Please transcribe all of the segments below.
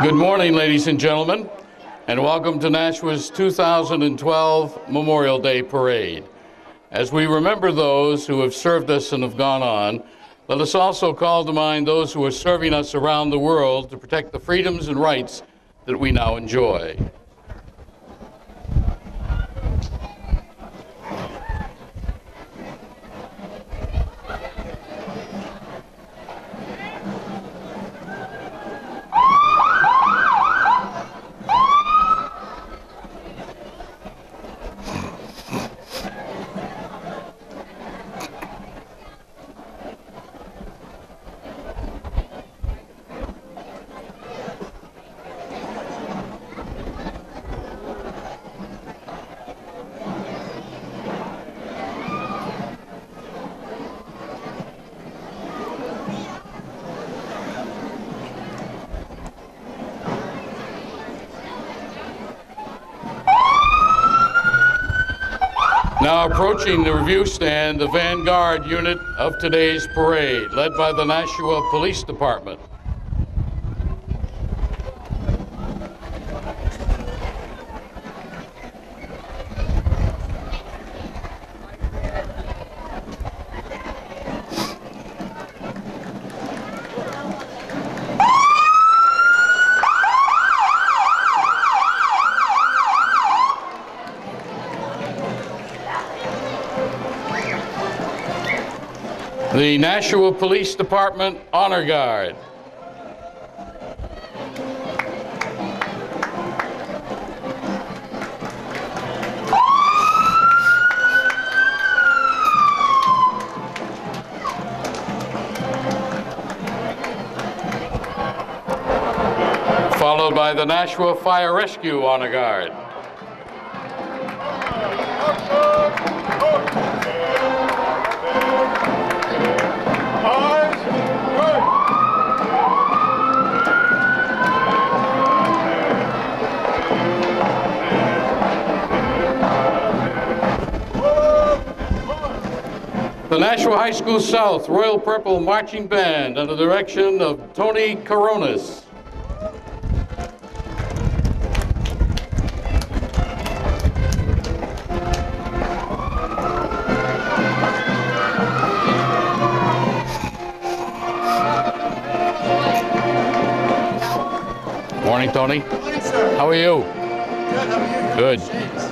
Good morning, ladies and gentlemen, and welcome to Nashua's 2012 Memorial Day Parade. As we remember those who have served us and have gone on, let us also call to mind those who are serving us around the world to protect the freedoms and rights that we now enjoy. Now approaching the review stand, the vanguard unit of today's parade, led by the Nashua Police Department. Nashua Police Department Honor Guard. Followed by the Nashua Fire Rescue Honor Guard. The Nashua High School South Royal Purple Marching Band under the direction of Tony Coronas. Morning, Tony. Morning, sir. How are you? Good. How are you? Good.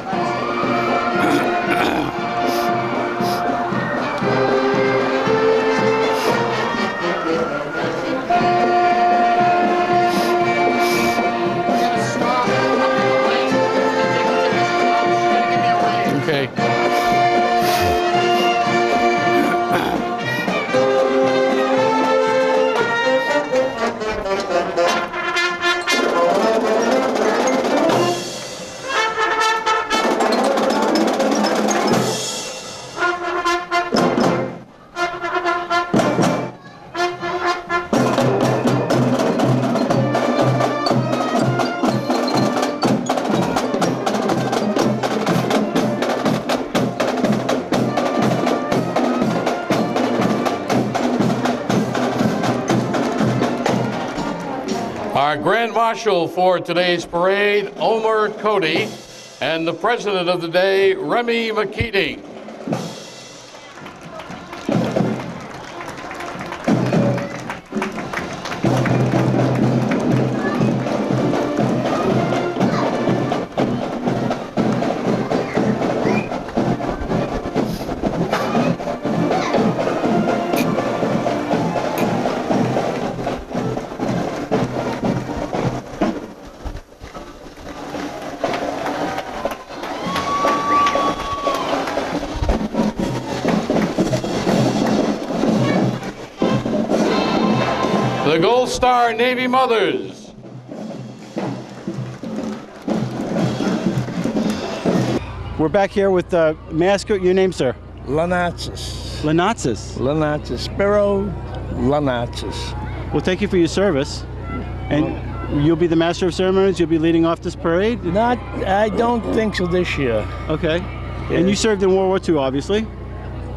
For today's parade, Omer Cody, and the President of the day, Remy McKeating. The Gold Star Navy Mothers. We're back here with the uh, mascot. Your name, sir? Lanatsis. Lanatsis. Lanatsis. Spiro Lanatsis. Well, thank you for your service. And you'll be the master of ceremonies. You'll be leading off this parade. Not, I don't think so this year. Okay. And you served in World War II, obviously.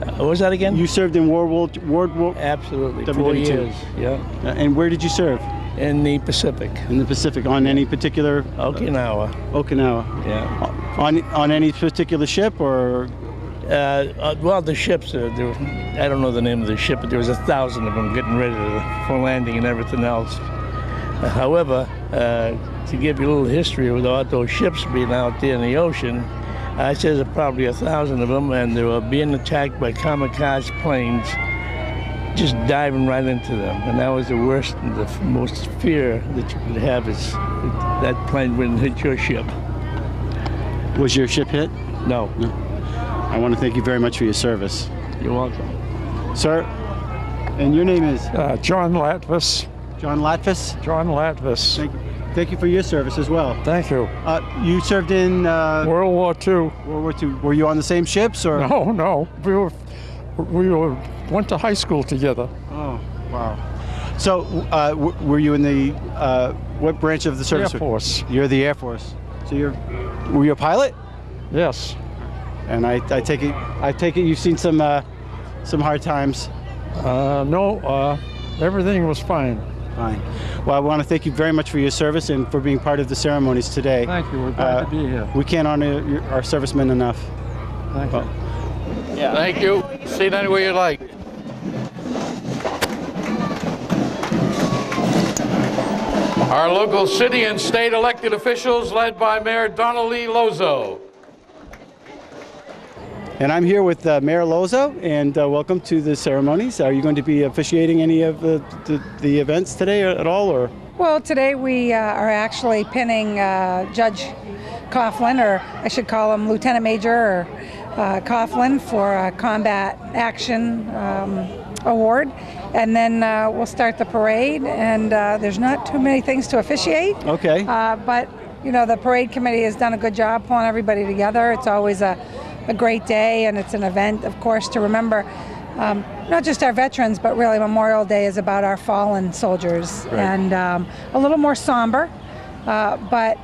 Uh, what was that again? You served in World War World War. Absolutely. WW2. Four years. Yeah. Uh, and where did you serve? in the Pacific, in the Pacific on any particular Okinawa. Okinawa? Yeah. On on any particular ship or Uh, uh, well, the ships, uh, there, I don't know the name of the ship, but there was a thousand of them getting ready for landing and everything else. Uh, however, uh, to give you a little history with all those ships being out there in the ocean, I said there's probably a thousand of them, and they were being attacked by kamikaze planes, just diving right into them. And that was the worst, and the most fear that you could have is that plane wouldn't hit your ship. was your ship hit? No, I want to thank you very much for your service, you're welcome. sir. And your name is Uh, John Latvis. John Latvis. John Latvis. Thank, you for your service as well. Thank you. Uh, you served in uh, World War II. World War II. Were you on the same ships or? No, no. We were, we were, went to high school together. Oh, wow. So, uh, w- were you in the uh, what branch of the service? Air Force. You're the Air Force. So you're were you a pilot? Yes. And I, I take it I take it you've seen some uh, some hard times. Uh, no, uh, everything was fine. Fine. Well, I want to thank you very much for your service and for being part of the ceremonies today. Thank you. We're glad Uh, to be here. We can't honor your, our servicemen enough. Thank you. Yeah. Thank you. See Seat anywhere you like. Our local city and state elected officials led by Mayor Donnalee Lozeau. And I'm here with uh, Mayor Lozeau, and uh, welcome to the ceremonies. Are you going to be officiating any of the, the, the events today at all, or? Well, today we uh, are actually pinning uh, Judge Coughlin, or I should call him Lieutenant Major or, uh, Coughlin, for a Combat Action um, Award. And then uh, we'll start the parade, and uh, there's not too many things to officiate. Okay. Uh, but, you know, the parade committee has done a good job pulling everybody together. It's always a, a great day, and it's an event, of course, to remember um, not just our veterans, but really Memorial Day is about our fallen soldiers. And um, a little more somber, uh, but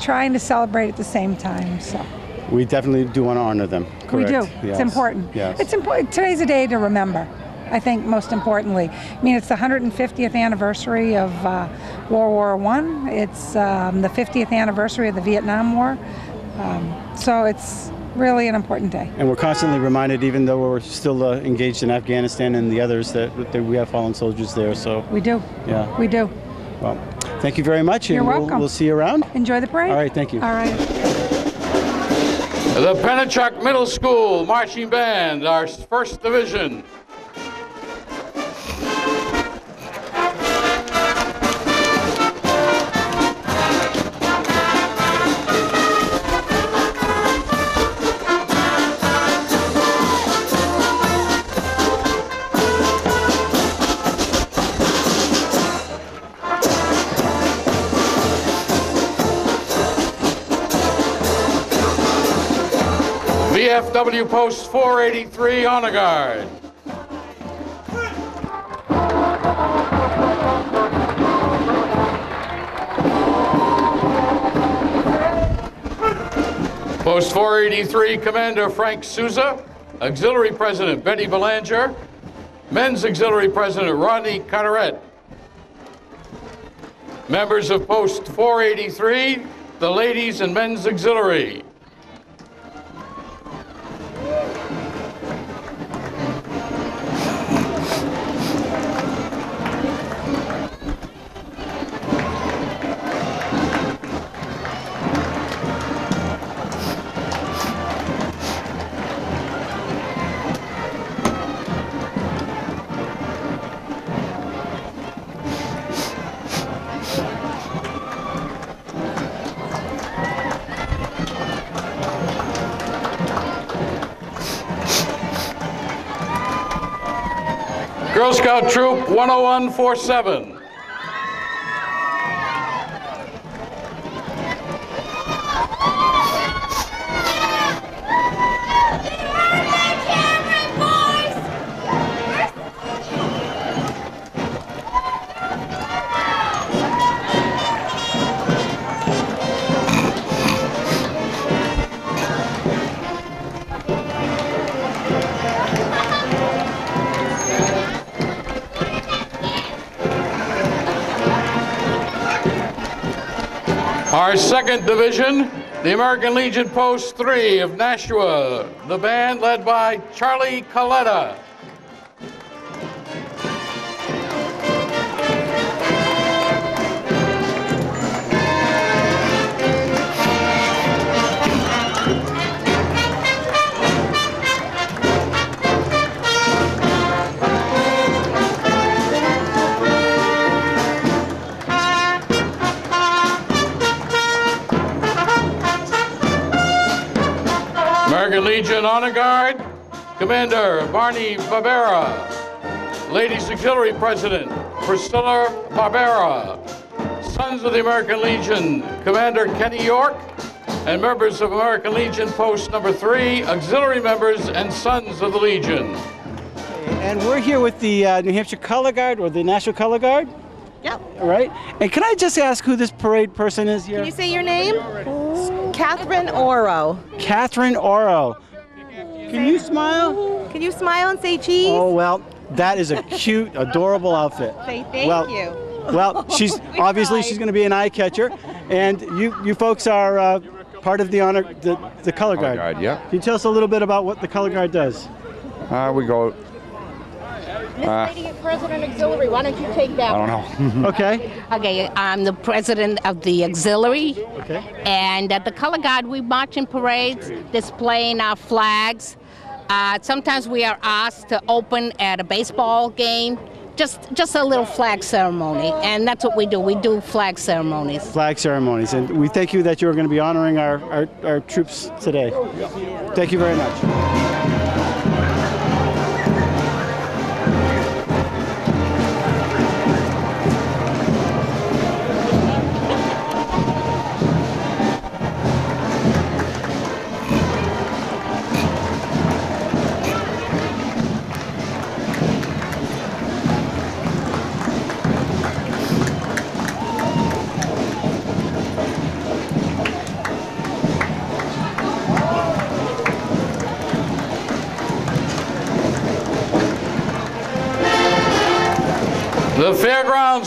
trying to celebrate at the same time. So We definitely do want to honor them. we do. correct? It's important. Yes. It's important. Today's a day to remember. I think most importantly. I mean, it's the 150th anniversary of uh, World War One. It's um, the 50th anniversary of the Vietnam War. Um, so it's really an important day. and we're constantly reminded, even though we're still uh, engaged in Afghanistan and the others, that, that we have fallen soldiers there. So, We do. yeah. We do. Well, thank you very much, and You're we'll, welcome. we'll see you around. Enjoy the parade. All right, thank you. All right. The Pennichuck Middle School Marching Band, our first division. VFW Post 483 Honor Guard. Post 483 Commander Frank Souza, Auxiliary President Betty Belanger, Men's Auxiliary President Rodney Carteret. Members of Post 483, the Ladies and Men's Auxiliary. 10147. Our second division, the American Legion Post 3 of Nashua, the band led by Charlie Coletta. American Legion Honor Guard, Commander Barney Barbera. Ladies Auxiliary President Priscilla Barbera. Sons of the American Legion, Commander Kenny York. And members of American Legion Post Number 3, auxiliary members and sons of the Legion. And we're here with the uh, New Hampshire Color Guard or the National Color Guard, Yep. all right? And can I just ask who this parade person is here? Can you say your name? Catherine Oro. Catherine Oro. Can you smile? Can you smile and say cheese? Oh, well, that is a cute, adorable outfit. Say thank well, you. Well, she's We obviously tried. she's going to be an eye catcher, and you you folks are uh, part of the honor the, the color guard. guard, yeah. Can you tell us a little bit about what the color guard does? Uh, we go, Miss Lady President Auxiliary, why don't you take that I don't know. Okay. Okay, I'm the president of the auxiliary, Okay. and at the color guard, we march in parades, displaying our flags. Uh, sometimes we are asked to open at a baseball game, just just a little flag ceremony, and that's what we do. We do flag ceremonies. Flag ceremonies, and we thank you that you're going to be honoring our, our, our troops today. Thank you very much.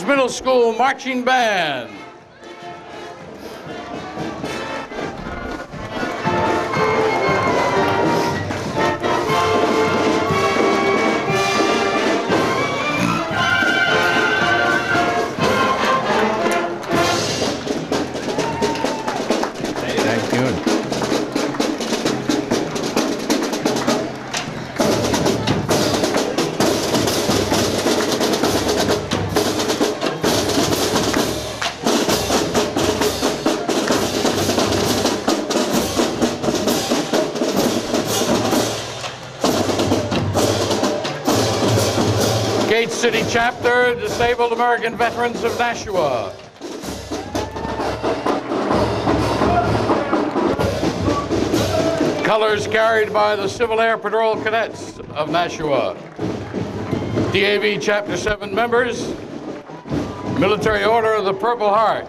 Middle School Marching Band. Gate City Chapter, Disabled American Veterans of Nashua. Colors carried by the Civil Air Patrol Cadets of Nashua. DAV Chapter 7 members, Military Order of the Purple Heart.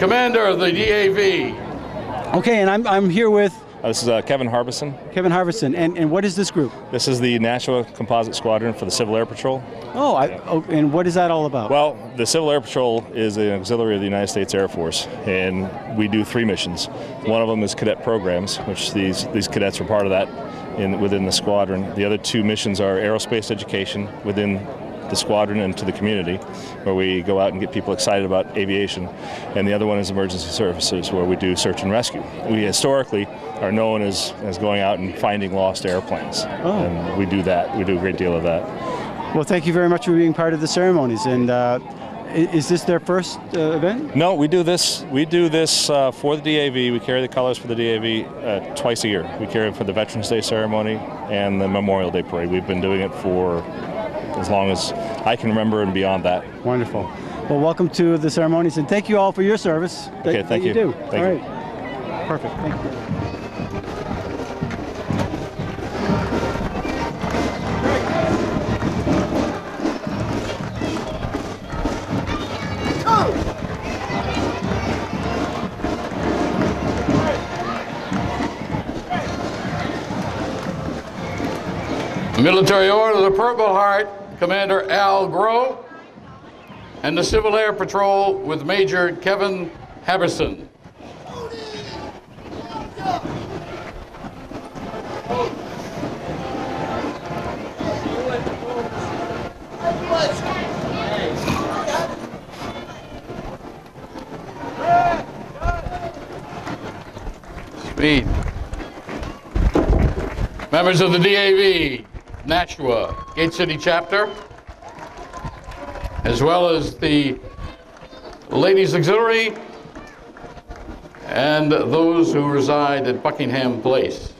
Commander of the DAV, Okay, and I'm, I'm here with Uh, This is uh, Kevin Harbison. Kevin Harvison, and, and what is this group? This is the Nashua Composite Squadron for the Civil Air Patrol. Oh, I, oh and what is that all about? Well, the Civil Air Patrol is an auxiliary of the United States Air Force, and we do three missions. One of them is cadet programs, which these these cadets are part of that in within the squadron. The other two missions are aerospace education within the squadron and to the community, where we go out and get people excited about aviation. And the other one is emergency services, where we do search and rescue. We historically are known as, as going out and finding lost airplanes. Oh. And we do that. We do a great deal of that. well, thank you very much for being part of the ceremonies. And uh, is this their first uh, event? No, we do this. We do this uh, for the DAV. We carry the colors for the DAV uh, twice a year. We carry it for the Veterans Day ceremony and the Memorial Day parade. We've been doing it for as long as I can remember and beyond that. Wonderful. Well, welcome to the ceremonies, and thank you all for your service. that- Okay, thank you. you. do. Thank all you. right. Perfect. Thank you. Military Order of the Purple Heart, Commander Al Groh. and the Civil Air Patrol with Major Kevin Haberson. Speed. Members of the DAV, Nashua, Gate City Chapter, as well as the Ladies Auxiliary and those who reside at Buckingham Place.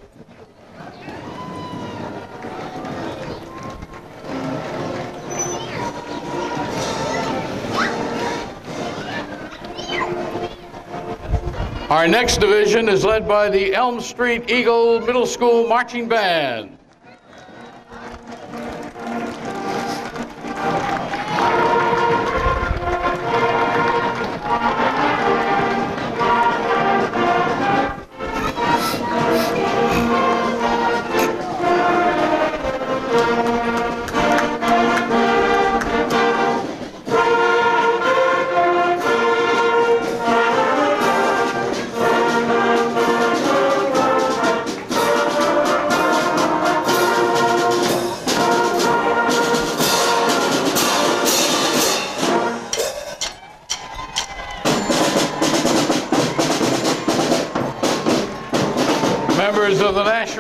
Our next division is led by the Elm Street Eagle Middle School Marching Band.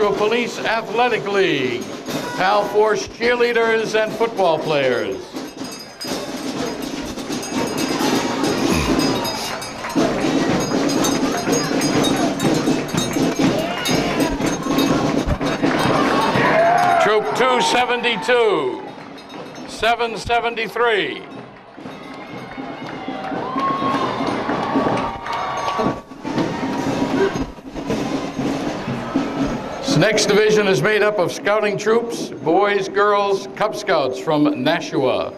Nashua Police Athletic League, Pal Force cheerleaders and football players. Troop 272, 773. Next division is made up of scouting troops, boys, girls, Cub Scouts from Nashua.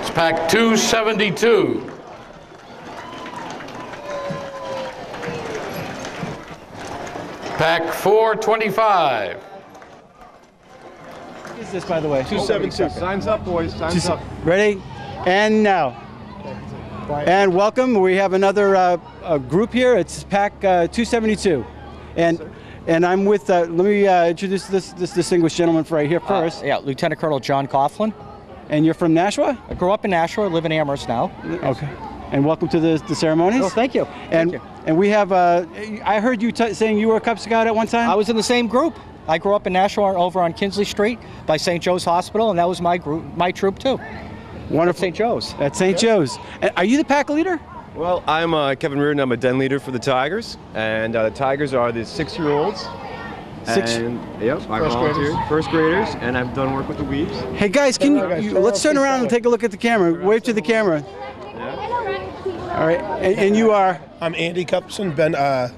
It's pack 272. Pack 425. What is this, by the way? 272. Signs up, boys. Signs Just- up. Ready? And now. And welcome. We have another uh, group here. It's Pack uh, 272. And and I'm with, uh, let me uh, introduce this, this distinguished gentleman right here first. Uh, yeah, Lieutenant Colonel John Coughlin. and you're from Nashua? I grew up in Nashua, live in Amherst now. Okay. And welcome to the, the ceremonies. Oh, thank you. And Thank you. and we have, uh, I heard you t- saying you were a Cub Scout at one time? I was in the same group. I grew up in Nashua over on Kinsley Street by St. Joe's Hospital, and that was my group, my troop too. Wonderful. St. Joe's. At St. Joe's. And are you the pack leader? Well, I'm uh, Kevin Reardon. I'm a den leader for the Tigers, and uh, the Tigers are the six-year-olds. Six- And yep, First volunteered. graders. First graders, and I've done work with the Weaves. Hey guys, can you, you let's turn around and take a look at the camera. Wave to the camera. All right. And, and you are I'm Andy Cupson, Ben, uh,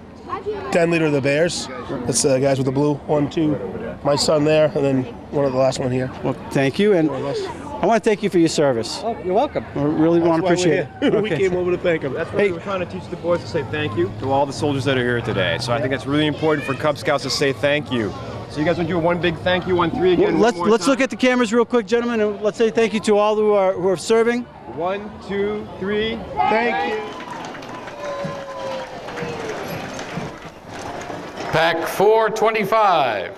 den leader of the Bears. That's the guys with the blue. One, two. My son there, and then one of the last one here. well. Thank you, and I want to thank you for your service. Oh, you're welcome. I really want to appreciate we're it. here. we came over to thank him. That's why Hey. we're trying to teach the boys to say thank you to all the soldiers that are here today. So I think it's really important for Cub Scouts to say thank you. So you guys want to do one big thank you on three again? Well, let's let's look at the cameras real quick, gentlemen, and let's say thank you to all who are who are serving. One, two, three. Thank you. Pack 425.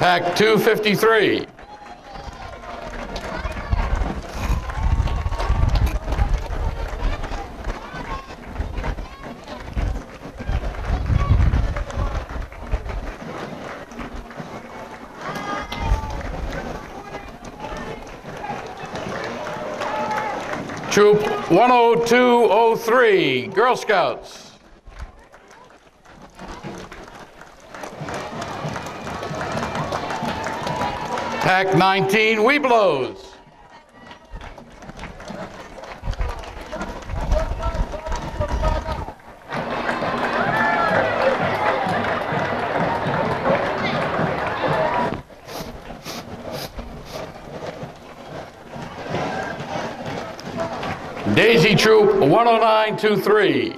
Pack 253. Troop 10203, Girl Scouts. Pack 19, Webelos. 10923.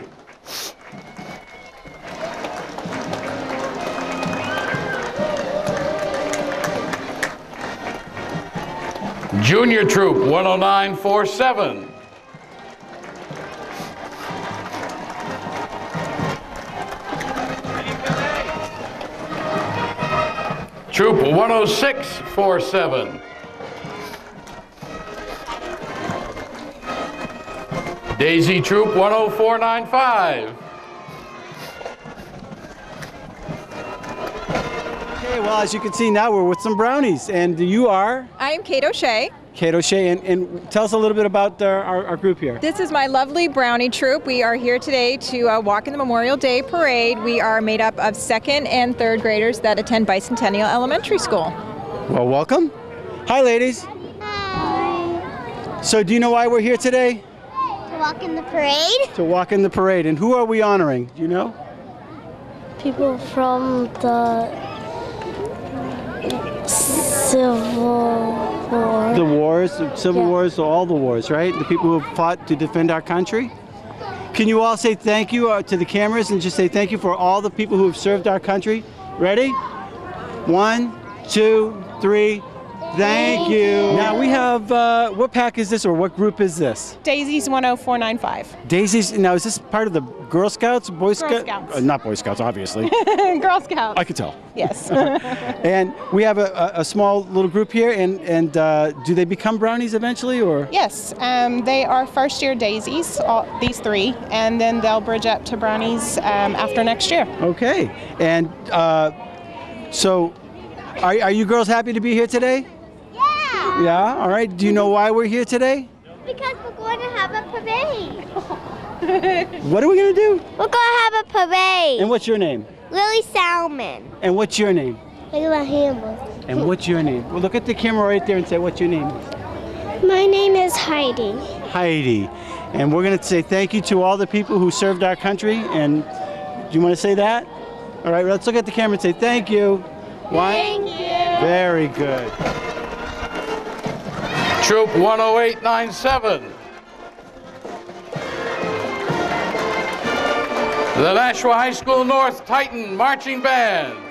Junior Troop 10947. Troop 10647. Daisy Troop 10495. Okay, well, as you can see now, we're with some brownies, and you are I'm Kate O'Shea. Kate O'Shea, and, and tell us a little bit about uh, our, our group here. This is my lovely brownie troop. We are here today to uh, walk in the Memorial Day Parade. We are made up of second and third graders that attend Bicentennial Elementary School. Well, welcome. Hi, ladies. Hi. So, do you know why we're here today? To walk in the parade? To walk in the parade. And who are we honoring? Do you know? People from the Civil War. The wars, the civil wars, all the wars, right? The people who have fought to defend our country. Can you all say thank you uh, to the cameras and just say thank you for all the people who have served our country? Ready? One, two, three. Thank you. Now we have, uh, what pack is this or what group is this? Daisies 10495. Daisies, now is this part of the Girl Scouts, Boy Scouts? Scouts. Uh, not Boy Scouts, obviously. Girl Scouts. I could tell. Yes. And we have a, a, a small little group here, and, and uh, do they become brownies eventually, or? yes, um, they are first year daisies, all, these three, and then they'll bridge up to brownies um, after next year. Okay. And uh, so, are, are you girls happy to be here today? Yeah! Yeah. All right. Do you know why we're here today? Because we're going to have a parade. What are we gonna do? We're going to have a parade. And what's your name? Lily Salmon. And what's your name? Layla Hamble. And what's your name? Well, look at the camera right there and say what's your name. My name is Heidi. Heidi. And we're gonna say thank you to all the people who served our country. And do you want to say that? All right. Let's look at the camera and say thank you. Why? Thank you. Very good. Troop 10897. The Nashua High School North Titan Marching Band.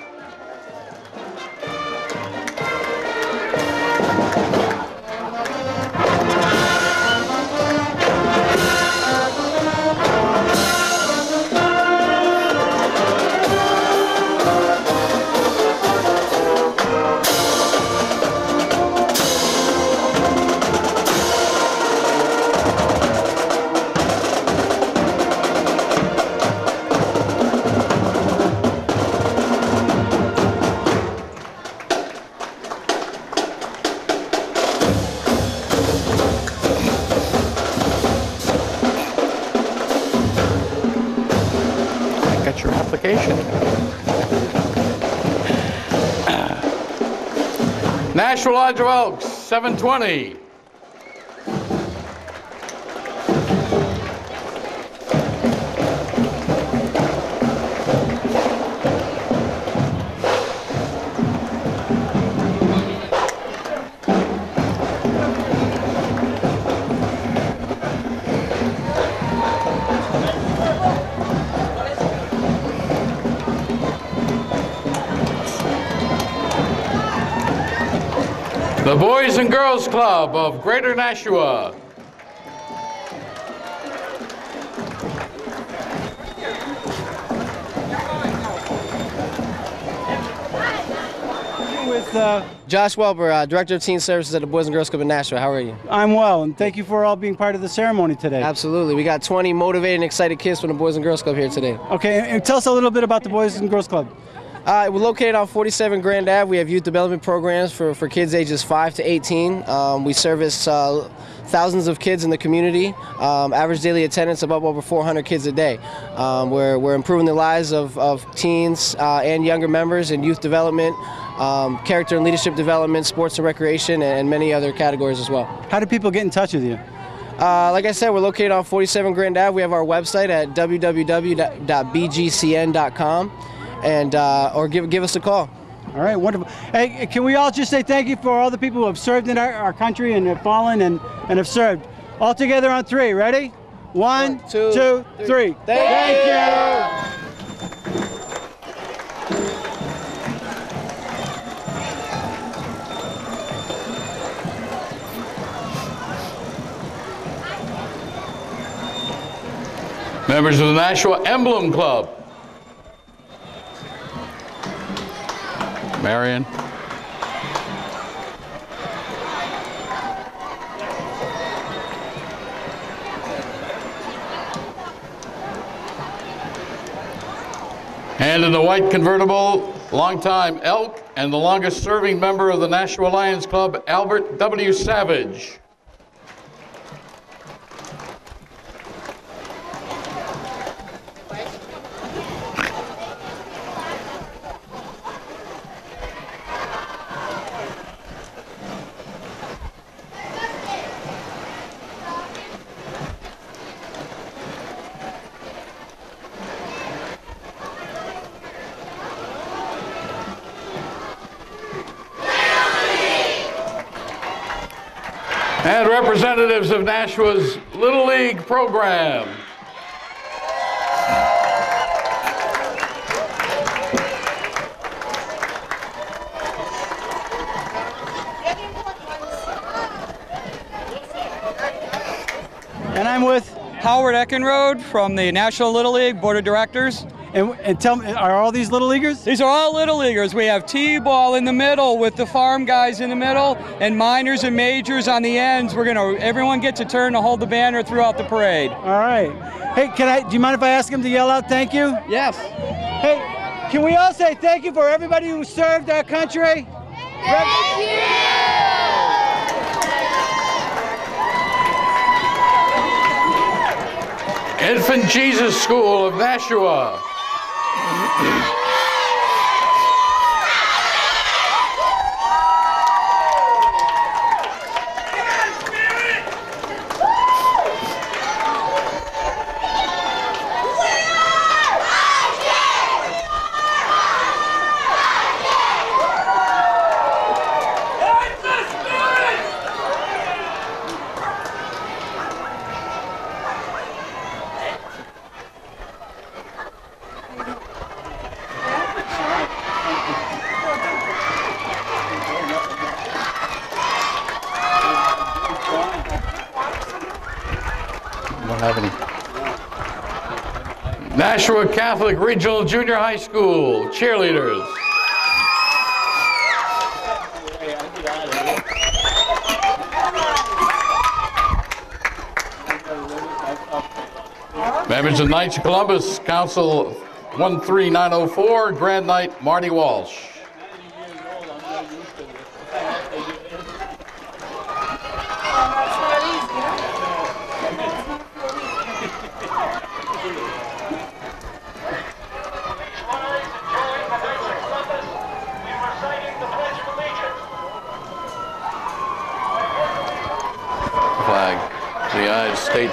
Lodge of Elks, 720. The Boys and Girls Club of Greater Nashua. With uh, Josh Welber, uh, Director of Teen Services at the Boys and Girls Club in Nashua. How are you? I'm well, and thank you for all being part of the ceremony today. Absolutely. We got 20 motivated and excited kids from the Boys and Girls Club here today. Okay, and- and tell us a little bit about the Boys and Girls Club. Uh, we're located on 47 Grand Ave. We have youth development programs for, for kids ages 5 to 18. Um, we service uh, thousands of kids in the community. Um, average daily attendance of up over 400 kids a day. Um, we're, we're improving the lives of, of teens uh, and younger members in youth development, um, character and leadership development, sports and recreation, and many other categories as well. How do people get in touch with you? Uh, like I said, we're located on 47 Grand Ave. We have our website at www.bgcn.com, and uh, or give give us a call. All right, wonderful. Hey, can we all just say thank you for all the people who have served in our, our country and have fallen and, and have served? All together on three. Ready? One, two, two, three. Thank you. Members of the National Emblem Club. Marion. And in the white convertible, longtime elk and the longest serving member of the Nashua Lions Club, Albert W. Savage. And representatives of Nashua's Little League program. And I'm with Howard Eckenrode from the National Little League Board of Directors. And, and tell me, are all these little leaguers? These are all little leaguers. We have T-ball in the middle with the farm guys in the middle, and minors and majors on the ends. We're gonna everyone gets a turn to hold the banner throughout the parade. All right. Hey, can I? Do you mind if I ask him to yell out "Thank you"? Yes. Hey, can we all say thank you for everybody who served our country? Thank you. Infant Jesus School of Nashua. Any. Nashua Catholic Regional Junior High School cheerleaders. Members of Knights of Columbus Council 13904, Grand Knight Marty Walsh. flag of the United States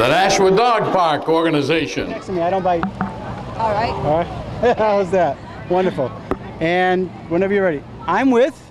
The Nashua Dog Park Organization. Next to me, I don't bite. All right. All right. How's that? Wonderful. And whenever you're ready, I'm with.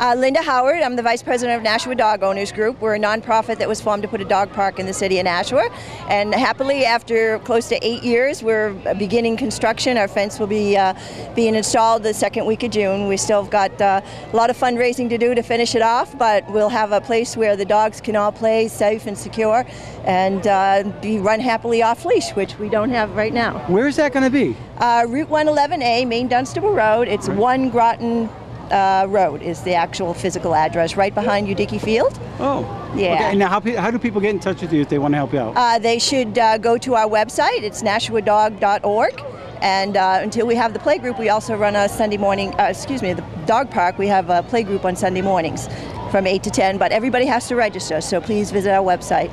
Uh, Linda Howard, I'm the Vice President of Nashua Dog Owners Group. We're a nonprofit that was formed to put a dog park in the city of Nashua. And happily, after close to eight years, we're beginning construction. Our fence will be uh, being installed the second week of June. We still have got uh, a lot of fundraising to do to finish it off, but we'll have a place where the dogs can all play safe and secure and uh, be run happily off leash, which we don't have right now. Where is that going to be? Uh, Route 111A, Main Dunstable Road. It's one Groton uh, Road is the actual physical address, right behind Yudicky Field. Oh. Yeah. Okay, now how, how do people get in touch with you if they want to help you out? Uh, they should uh, go to our website. It's nashuadog.org. And uh, until we have the playgroup, we also run a Sunday morning, uh, excuse me, the dog park. We have a playgroup on Sunday mornings from 8 to 10, but everybody has to register, so please visit our website.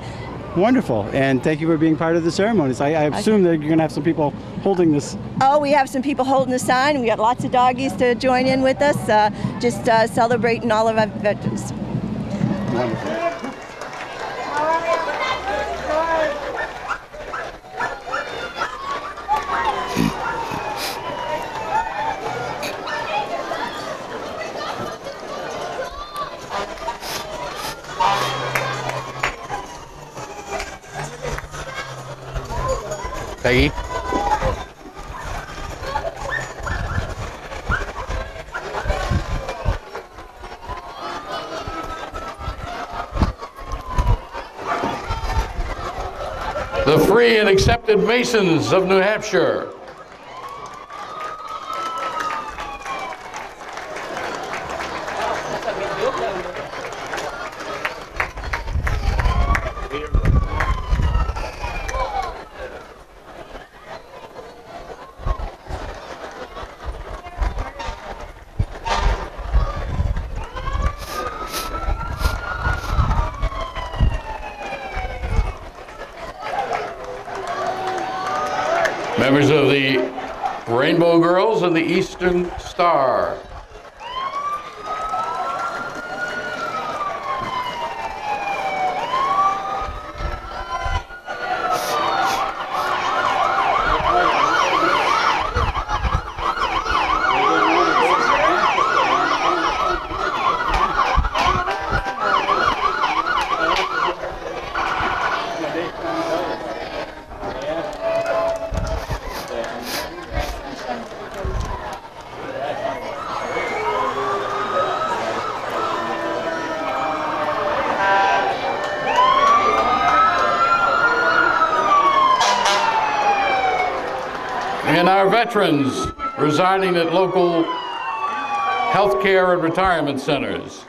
Wonderful, and thank you for being part of the ceremonies. I, I assume that you're going to have some people holding this. Oh, we have some people holding the sign. We got lots of doggies to join in with us, uh, just uh, celebrating all of our veterans. Wonderful. Peggy? The free and accepted Masons of New Hampshire. Members of the Rainbow Girls and the Eastern Star. And our veterans residing at local healthcare and retirement centers.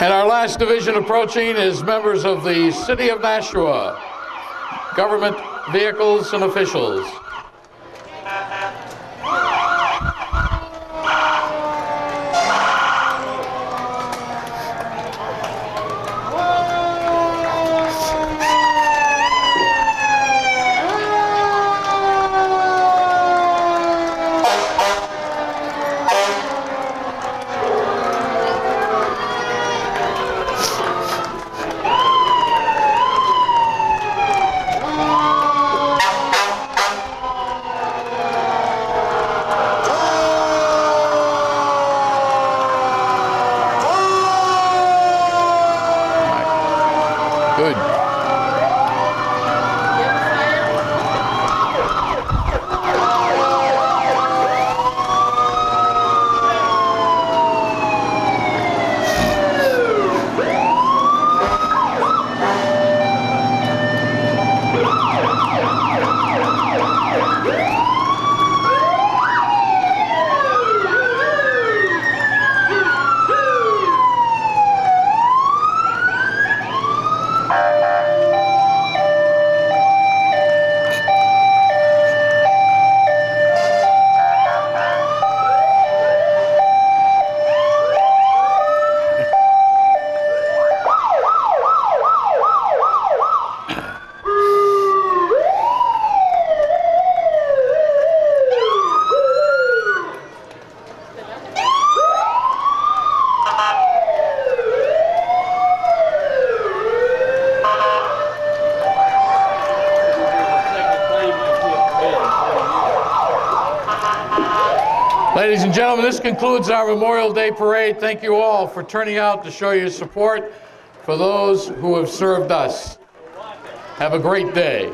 And our last division approaching is members of the City of Nashua, government vehicles and officials. And gentlemen, this concludes our Memorial Day Parade. Thank you all for turning out to show your support for those who have served us. Have a great day.